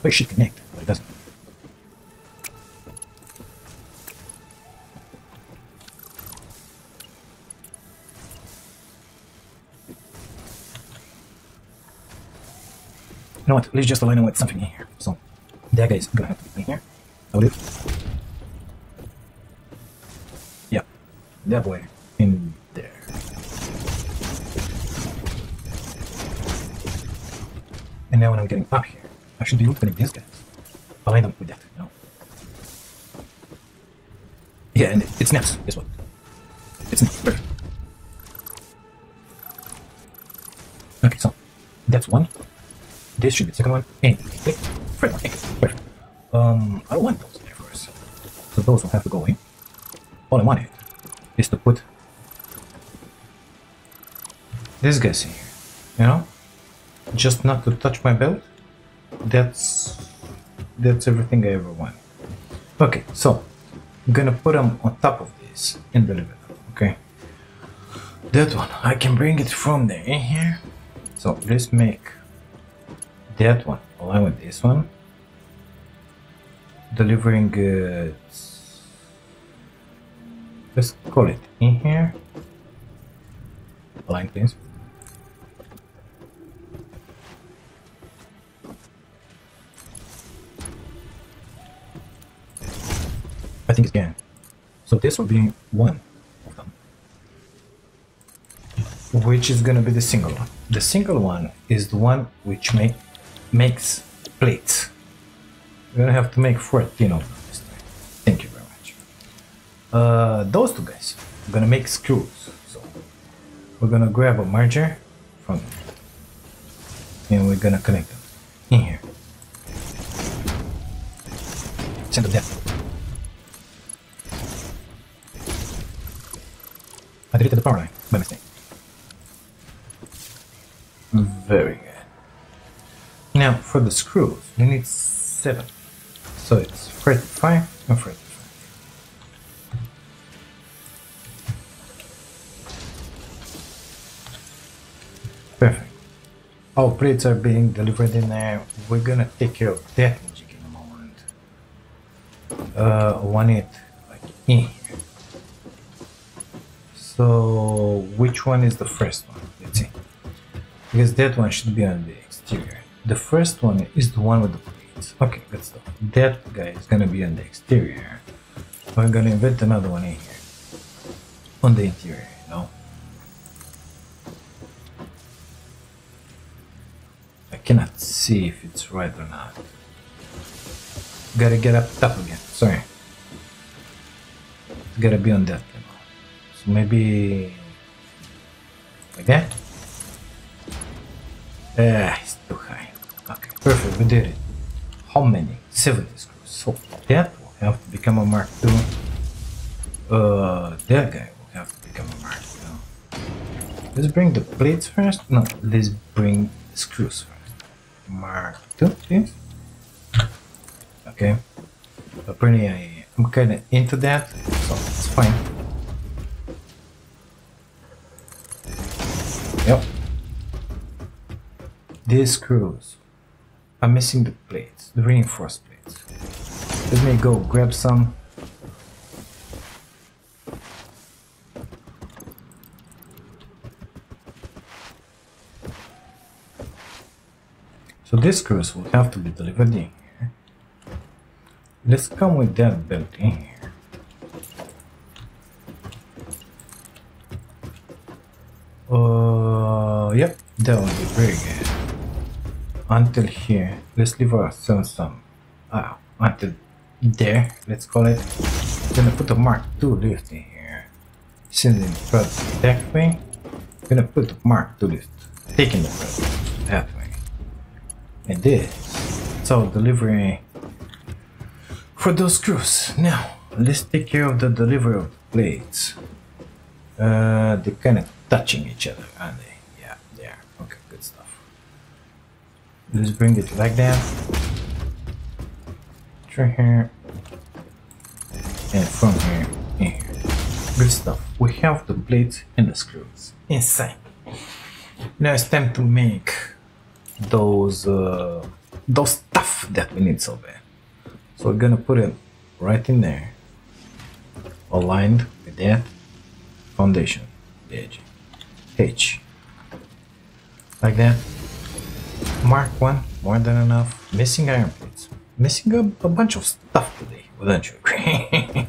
But it should connect, but it doesn't. Know what? Let's just align it with something in here. So that guy is gonna have to be here. I will Yeah, that way in there. And now when I'm getting up here, I should be looking at these guys. Align them with that, you know? Yeah, and it, snaps. Guess what? Should be the second one. And. Perfect. Um, I want those there first. So those will have to go in. All I want is to put this guy in here, you know? Just not to touch my belt. That's that's everything I ever want. Okay, so I'm gonna put them on top of this and deliver them, okay? That one, I can bring it from there in here. So let's make that one along with this one. Delivering goods Let's call it in here. Line please. I think it's again. So this will be one of them. Which is gonna be the single one. The single one is the one which make makes plates. We're gonna have to make 14 of them. This time. Thank you very much. Uh, those two guys. I'm gonna make screws. So we're gonna grab a merger from and we're gonna connect them in here. Send them down. I deleted the power line by mistake. Very good. Now for the screws, we need seven. So it's 35 and 35. Perfect. All plates are being delivered in there. We're gonna take care of that magic in a moment. Uh, one it like in here. So, which one is the first one? Let's see. Because that one should be on the exterior. The first one is the one with the plates. Okay, good stuff. That guy is gonna be on the exterior. We're gonna invent another one in here. On the interior. No, I cannot see if it's right or not. Gotta get up top again. Sorry. Gotta be on that level. So maybe like that. Ah, We did it. How many? 70 screws. So that will have to become a Mark II. Uh, that guy will have to become a Mark II. Let's bring the plates first. No, let's bring the screws first. Mark II, please. Okay. Apparently, I, I'm kind of into that, so it's fine. Yep. These screws are missing the plates, the reinforced plates. Let me go grab some. So these screws will have to be delivered in here. Let's come with that belt in here. Uh, yep, that would be very good. Until here, let's leave ourselves some. Uh, until there, let's call it. Gonna put a Mark II lift in here. Send in front that way. Gonna put the Mark II lift, taking the front that way. And this, so delivery for those screws. Now, let's take care of the delivery of the plates. Uh, they're kind of touching each other, aren't they are. Okay, good stuff. Let's bring it like that. Through here. And from here, in here. Good stuff. We have the plates and the screws inside. Now it's time to make those uh, those stuff that we need so bad. So we're gonna put it right in there, aligned with that foundation, the edge, H, like that. Mark one, more than enough. Missing iron plates, missing a, a bunch of stuff today, wouldn't you?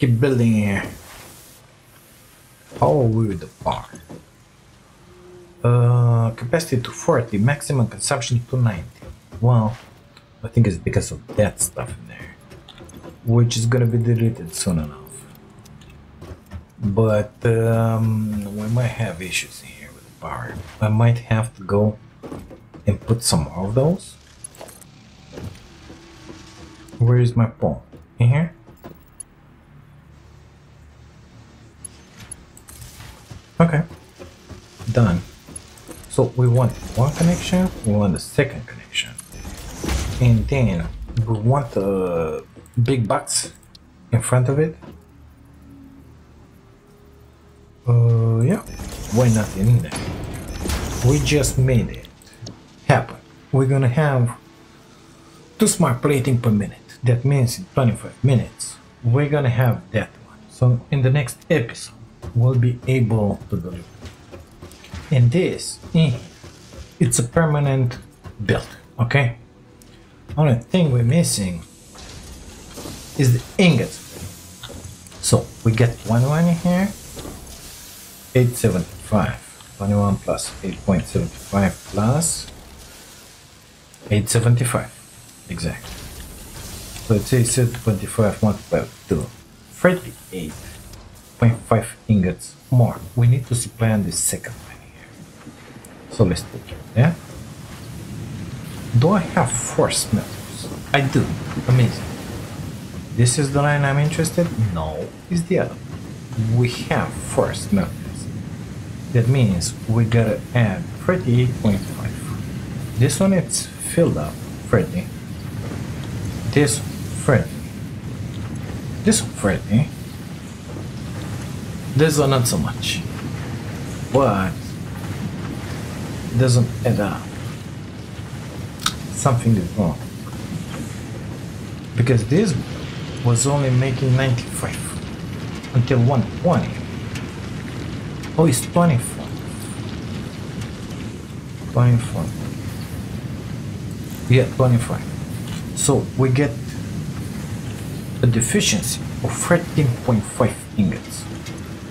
Keep building here. How are we with the bar? Uh, capacity to 40, maximum consumption to 90. Well, I think it's because of that stuff in there, which is gonna be deleted soon enough. But um, we might have issues here with the power. I might have to go and put some more of those. Where is my pole? In here? Okay, done. So we want one connection, we want the second connection. And then we want the big box in front of it. Uh, yeah, why not in there? We just made it. We're gonna have two smart plating per minute. That means in 25 minutes, we're gonna have that one. So in the next episode, we'll be able to deliver. And this, it's a permanent build, okay? Only thing we're missing is the ingots. So we get one one here, 875. 21 plus 8.75 plus 875. Exactly. So it's 825 multiplied to 38.5 ingots more. We need to supply on the second one here. So let's take it that. Do I have four smelters? I do. Amazing. This is the line I'm interested? No, it's the other. We have four smelters. That means we gotta add 38.5. This one it's filled up, 30. This 30. This 30. This one not so much. But doesn't add up. Something is wrong. Because this was only making 95 until 120. Oh, it's 24. 24. Yeah, 25. So we get a deficiency of 13.5 ingots.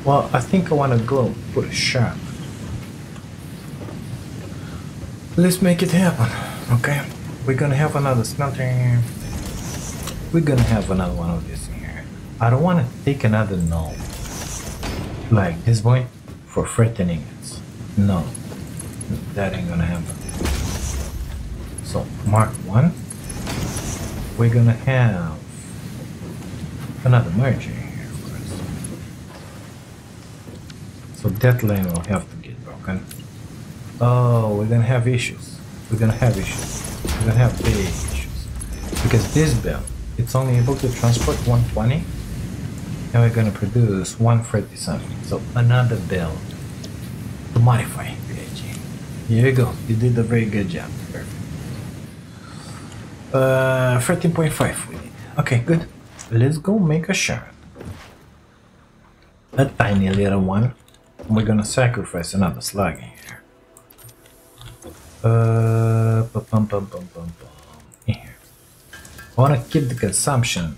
Well, I think I want to go put a shop. Let's make it happen, okay? We're gonna have another smelter here. We're gonna have another one of this in here. I don't wanna take another no. Like this point for threatening it. No. That ain't gonna happen. Mark one. We're gonna have another merger here. So that lane will have to get broken. Oh, we're gonna have issues. We're gonna have issues. We're gonna have big issues. Because this belt, it's only able to transport 120 and we're gonna produce 137. So another belt to modify Here you go. You did a very good job. Perfect. Uh, 13.5 we need. Okay, good. Let's go make a shard. A tiny little one. We're gonna sacrifice another slug in here. Uh, pum, pum, pum, pum, pum. In here. I wanna keep the consumption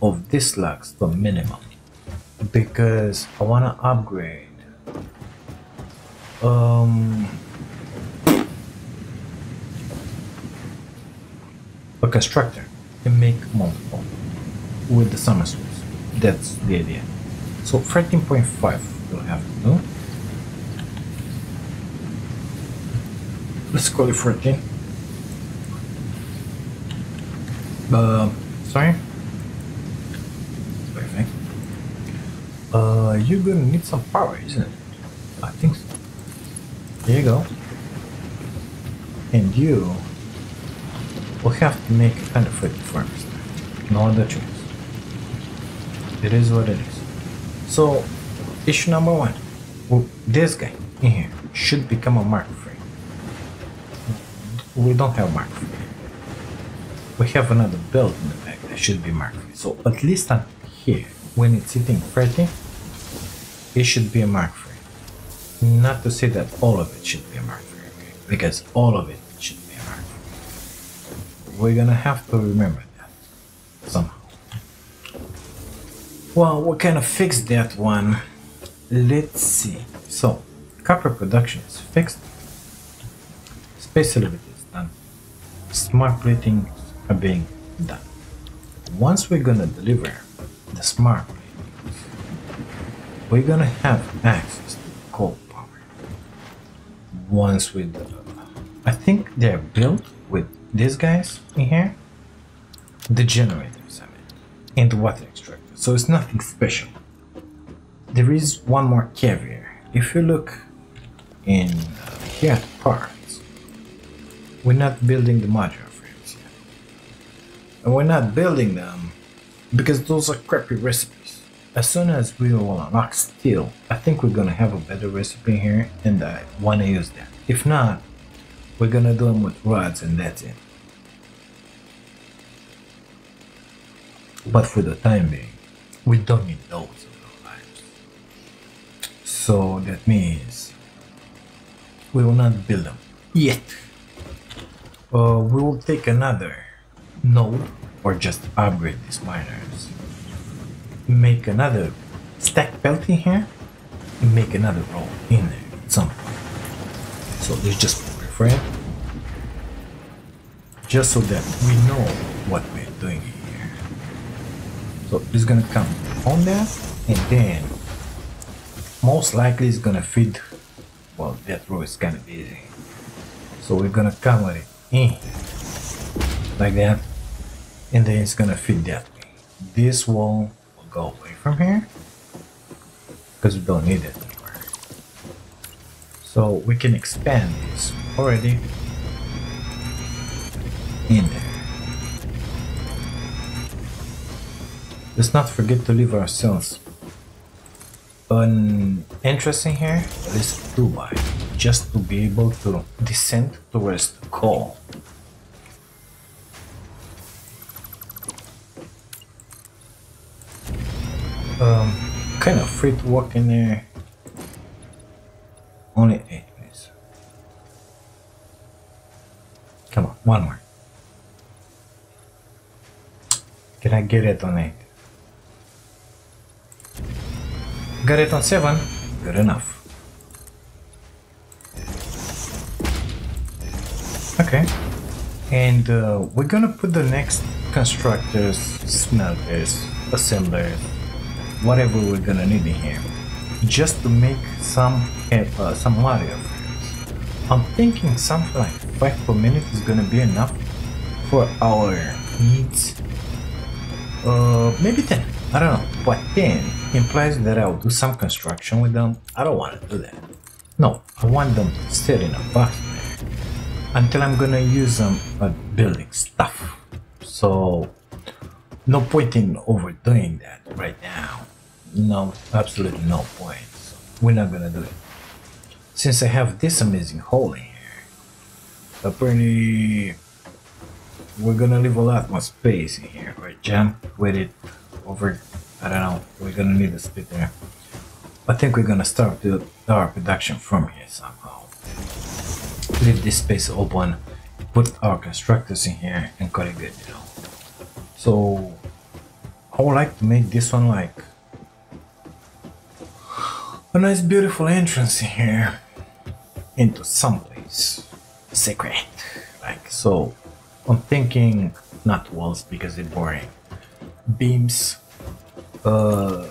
of these slugs to minimum because I wanna upgrade um a constructor and make multiple with the Somersloops. That's the idea. So 13.5 we'll have to do. Let's call it 14. Uh, sorry. Perfect. Uh, you're gonna need some power, isn't it? I think so. There you go. And you will have to make a foot first. No other choice. It is what it is. So, issue number one. Well, this guy in here should become a Mark III. We don't have Mark III. We have another belt in the back that should be Mark III. So, at least on here, when it's hitting 30, it should be a Mark III. Not to say that all of it should be a Mark III, okay? Because all of it We're gonna have to remember that somehow. Well, we kind of fixed that one. Let's see. So, copper production is fixed. Space elevator is done. Smart plating are being done. Once we're gonna deliver the smart platings, we're gonna have access to coal power. Once we, I think they're built these guys in here, the generators, and the water extractor. So it's nothing special. There is one more caveat. If you look in uh, here at parts, we're not building the modular frames yet. And we're not building them because those are crappy recipes. As soon as we will unlock steel, I think we're gonna have a better recipe here and I wanna use that. If not, we're gonna do them with rods and that's it. But for the time being, we don't need those in our lives. So that means we will not build them yet. Uh, we will take another node or just upgrade these miners. Make another stack belt in here and make another roll in there at some point. So let's just prepare it. Just so that we know what we're doing. So it's gonna come on there and then most likely it's gonna feed well that row is kinda busy. So we're gonna come with it in like that and then it's gonna feed that way. This wall will go away from here because we don't need it anymore. So we can expand this already in there. Let's not forget to leave ourselves an entrance in here, at least two wide, just to be able to descend towards the coal. Um, kind of free to walk in there. Only eight minutes. Come on, one more. Can I get it on eight? Got it on seven. Good enough. Okay. And uh, we're gonna put the next constructors, smelters, assemblers, whatever we're gonna need in here, just to make some uh, some modular frames. I'm thinking something like five per minute is gonna be enough for our needs. Uh, maybe ten. I don't know. But ten implies that I'll do some construction with them. I don't want to do that. No, I want them sit in a box until I'm gonna use them at building stuff. So no point in overdoing that right now. No, absolutely no point. So we're not gonna do it. Since I have this amazing hole in here, apparently we're gonna leave a lot more space in here. Right, jump with it over. I don't know. We're gonna need a there. I think we're gonna start the, our production from here somehow. Leave this space open, put our constructors in here, and call it good, you know. So I would like to make this one like a nice beautiful entrance in here into some place secret. Like so I'm thinking not walls because they're boring. Beams uh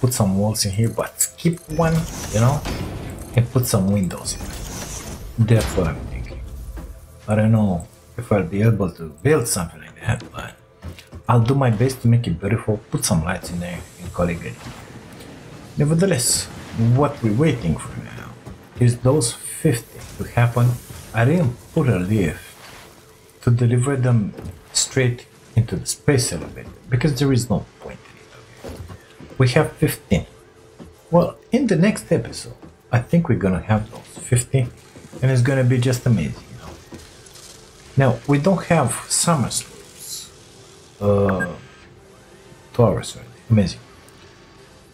put some walls in here but skip one, you know, and put some windows in That's what I'm thinking. I don't know if I'll be able to build something like that, but I'll do my best to make it beautiful, put some lights in there and call it good. Nevertheless, what we're waiting for now is those 50 to happen. I didn't put a lift to deliver them straight into the space elevator because there is no. We have 15. Well, in the next episode, I think we're gonna have those 15 and it's gonna be just amazing. You know? Now, we don't have Somersloops. Uh, hours already. Amazing.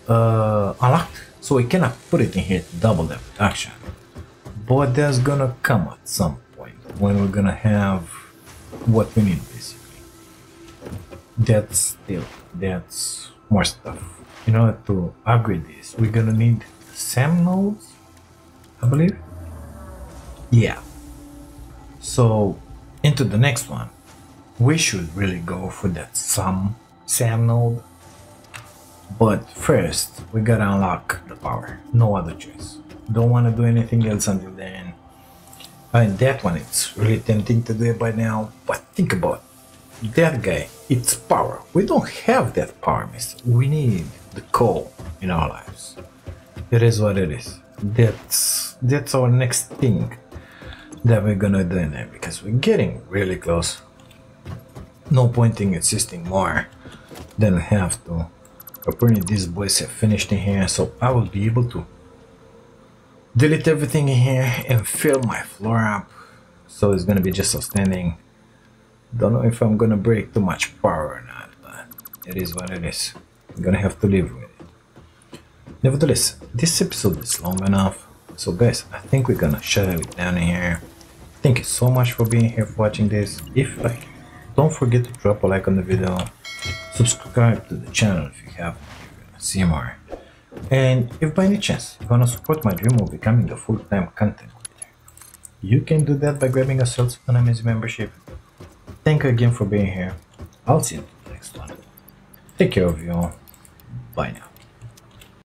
Uh, unlocked so we cannot put it in here to double the production. But that's gonna come at some point when we're gonna have what we need basically. That's still, that's more stuff. In order to upgrade this, we're gonna need SAM nodes, I believe. Yeah. So into the next one, we should really go for that some SAM node but first, we gotta unlock the power. No other choice. Don't wanna do anything else until then. I mean, that one, it's really tempting to do it by now, but think about it. that guy. It's power. We don't have that power, mister. We need the core in our lives. It is what it is. That's that's our next thing that we're gonna do in because we're getting really close. No point in insisting more than we have to apparently these boys have finished in here so I will be able to delete everything in here and fill my floor up so it's gonna be just outstanding don't know if I'm gonna break too much power or not but it is what it is I'm gonna have to live with it. Nevertheless this episode is long enough. So guys I think we're gonna shut it down here. Thank you so much for being here for watching this. If you like don't forget to drop a like on the video subscribe to the channel if you haven't see more. And if by any chance you want to support my dream of becoming a full-time content creator you can do that by grabbing yourself an amazing membership. Thank you again for being here. I'll see you next one. Take care of you all bye now